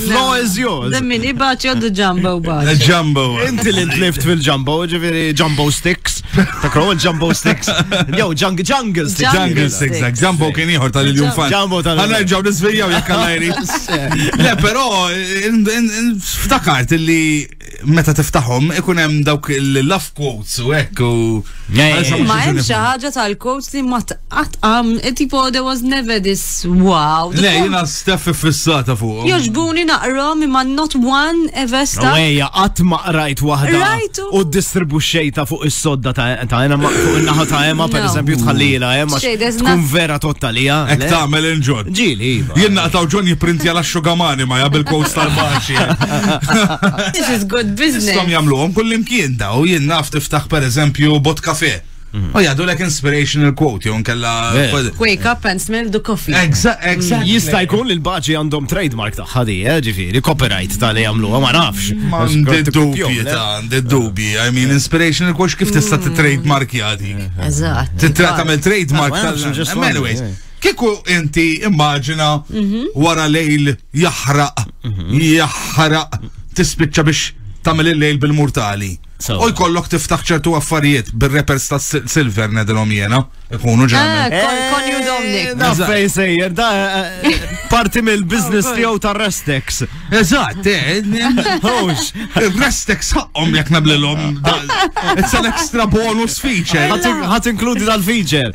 Flow is yours. Dan min ibat joddu jumbo bat. Eh, jumbo. Inti li tlift fil-jumbo, ġiviri jumbo sticks. Fakru il-jumbo sticks. Jow, jungle sticks. Jungle sticks, jumbo kien iħor tal-il-jum fan. Jumbo tal-il-jum. Għanna ġaw nisvijaw jekk għallajri. Le, pero, ftakart li meta tiftaħhom ikun hemm dawk il-love quotes u hekk u. Ma hemm xi ħaġa tal-quotes li ma tqatqam eh, tipo there was never this wow. Le jiena steffi fissata fuq. Joġbuni naqrom imma not one ever stuff. Ejja qatt ma qrajt waħda u distribuxxejta fuq is-sodda ta' Emma fuq in-naħa ta' Emma pereżempju tħallila Emma tkun vera tottalija. Hekk tagħmel inġod. Ġili, iva. Jien naqtaw ġon jiprintja la xugamani ma jabil kost tal-baxi. This is good business. Stom jamluħom kullimkien daw, jien naf tiftaħ per eżempju bot kafe. Mhm. U jgħadu l-ek inspirational quote, jon kella. Wake up and smell the coffee. Exactly. Mm. Jista jkun li l-baġi għandhom trademark taħħa di, eh, ġifiri, copyright ta' li għamlu, ma nafx. Għandi dubji ta' għandi dubji. I mean, inspirational quote kif tista' mm. t-trademark jgħadik. Eżat. T-tratamel trademark tal-ġusma. Kiku inti immaġina mhm. wara lejl jaħraq, mhm. jaħraq, tispiċċa biex tamel il-lejl bil-mortali. U jkollok tiftaħ ċertu affarijiet bil-repers ta' Silver nedilom jena, ikunu ġana. Ah, eh, Konju Domnik. Naffej sejjer, da eh, eh, parti mill-biznis oh, tiegħu ta' Restex. Eżatt, Hux, Restex ħaqqom jek nablilom. It's an extra bonus feature. Ħat inkludi dal-feature.